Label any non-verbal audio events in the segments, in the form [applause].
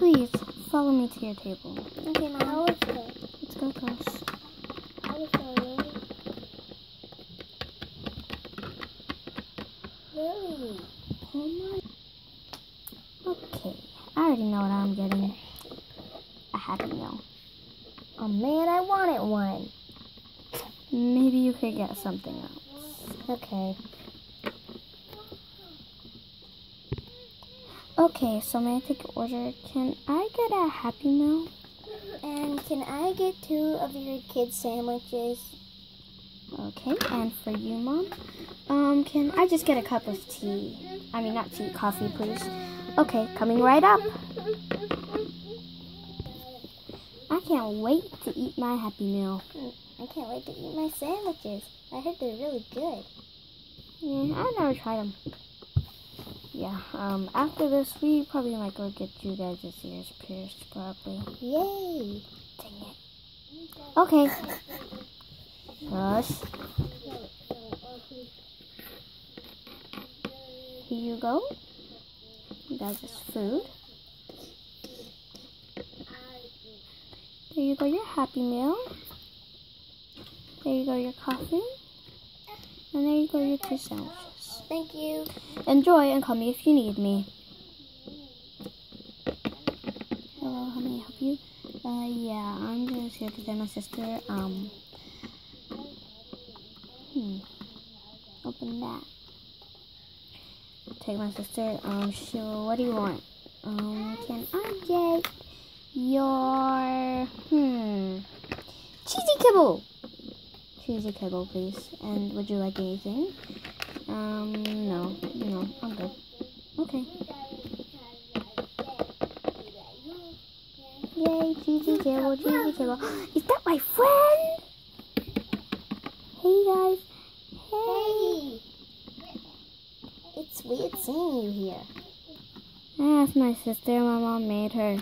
Please, follow me to your table. Okay, Mom. How was it? Let's go, girls. How was it? Really? Oh my. Okay, I already know what I'm getting. A Happy Meal. Oh man, I wanted one. Maybe you could get something else. Okay. Okay, so may I take your order? Can I get a Happy Meal? And can I get two of your kids' sandwiches? Okay, and for you, Mom? Um, can I just get a cup of tea? I mean, not tea, coffee, please. Okay, coming right up. I can't wait to eat my Happy Meal. I can't wait to eat my sandwiches. I heard they're really good. Yeah, I've never tried them. Yeah, um, after this, we probably might go get you guys' ears pierced, probably. Yay! Dang it. Okay. Hush. Here you go. That is food. There you go, your Happy Meal. There you go, your coffee. And there you go, your two sandwiches. Thank you. Enjoy and call me if you need me. Hello, how may I help you? Uh, yeah, I'm just here to get my sister. Um, hmm, open that. Take my sister. Um, sure. What do you want? Um, can I get your hmm cheesy kibble? Cheesy kibble, please. And would you like anything? Um, no, no, I'm good. Okay. Yay, cheesy kibble, cheesy kibble. Is that my friend? Hey guys. Hey. It's weird seeing you here. That's my sister. My mom made her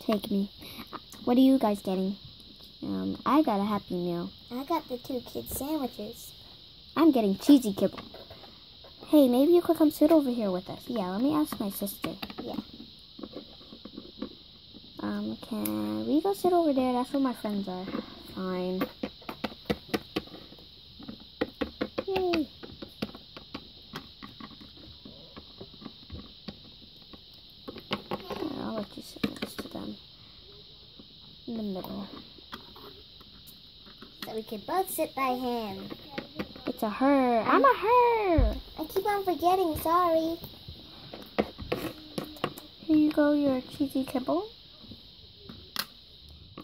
take me. What are you guys getting? Um, I got a Happy Meal. I got the two kids' sandwiches. I'm getting cheesy kibble. Hey, maybe you could come sit over here with us. Yeah, let me ask my sister. Yeah. Um, can we go sit over there? That's where my friends are. Fine. Yay. Here, I'll let you sit next to them. In the middle. So we can both sit by hand. It's a her. I'm a her. I keep on forgetting, sorry. Here you go, your cheesy kibble.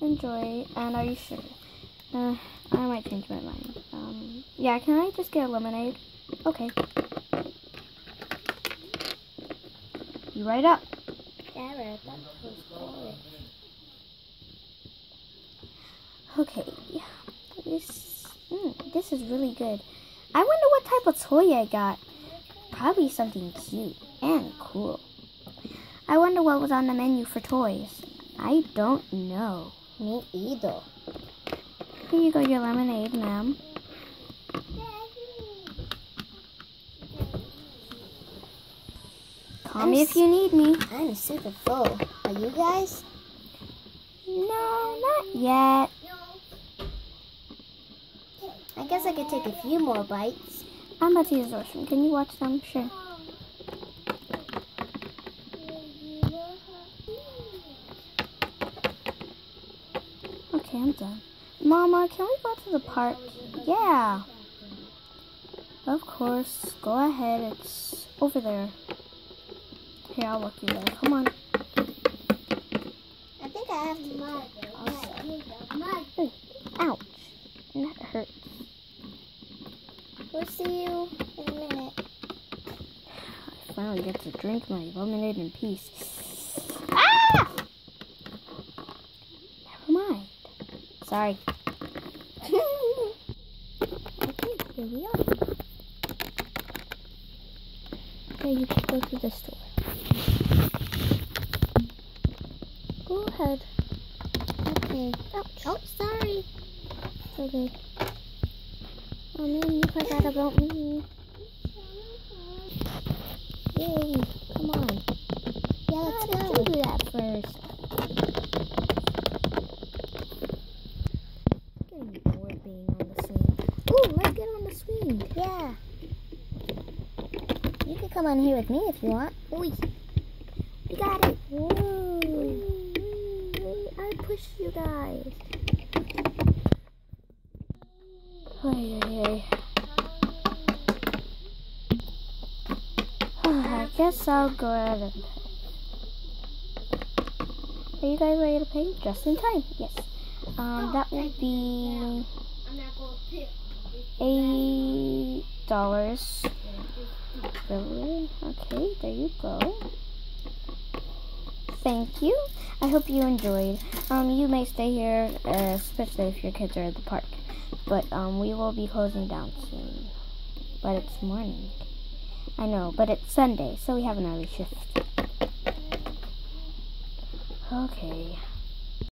Enjoy. And are you sure? Uh, I might change my mind. Um, yeah, can I just get a lemonade? Okay. You right up. Sarah. Okay. This, this is really good. I wonder what type of toy I got. Probably something cute and cool. I wonder what was on the menu for toys. I don't know. Me either. Here you go, your lemonade, ma'am. Call me if you need me. I'm super full. Are you guys? No, not yet. I guess I could take a few more bites. I'm about to use the restroom. Can you watch them? Sure. Okay, I'm done. Mama, can we go to the park? Yeah. Of course. Go ahead. It's over there. Here, I'll walk you there. Come on. I think I have to. Ooh, ouch. That hurt. We'll see you in a minute. I finally get to drink my lemonade in peace. Ah! Never mind. Sorry. okay, [laughs] here we are. Okay, you can go to the store. Go ahead. Okay. Ouch. Oh, sorry. Okay. Oh man, you forgot about me. Yay, come on. Yeah, let's you do that first. Getting bored being on the swing. Ooh, let's get on the swing. Yeah. You can come on here with me if you want. Oi. You got it. Whoa. I push you guys. Ay, ay, ay. I guess I'll go ahead and pay. Are you guys ready to pay? Just in time. Yes. Um, that will be eight dollars. Really? Okay, there you go. Thank you. I hope you enjoyed. Um, you may stay here, uh, especially if your kids are at the park. But um, we will be closing down soon. But it's morning. I know, but it's Sunday, so we have an early shift. Okay.